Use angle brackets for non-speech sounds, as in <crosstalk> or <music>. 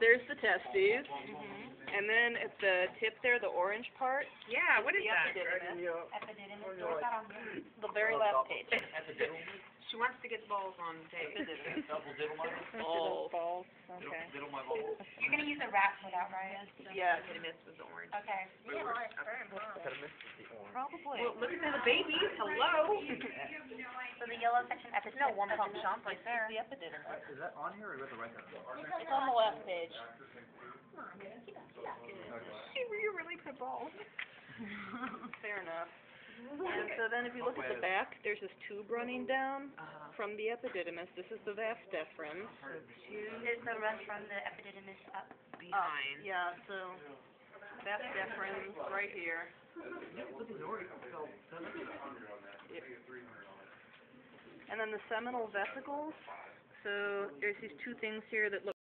there's the testes, and then at the tip there, the orange part, Yeah, what is the that? epididymis, Epididymis, what's that on the very oh, last page. She wants to get balls on tape. Epididymis. Double diddle my, Balls. Balls, okay. diddle my balls. You're gonna use a wrap for that, right? Yes. Epididymis was orange. Okay. Probably. Well, look at the babies, hello. <laughs> So the yellow section, epi, no, one pump shop right there. The epididymis. Is that on here or is that the right one? It's on the last page. She, you really put balls. Fair enough. And so then if you look at the back, there's this tube running down Uh, from the epididymis. This is the vas deferens. There's the run from the epididymis up. behind. Yeah, so vas deferens right here. And then the seminal vesicles. So there's these two things here that look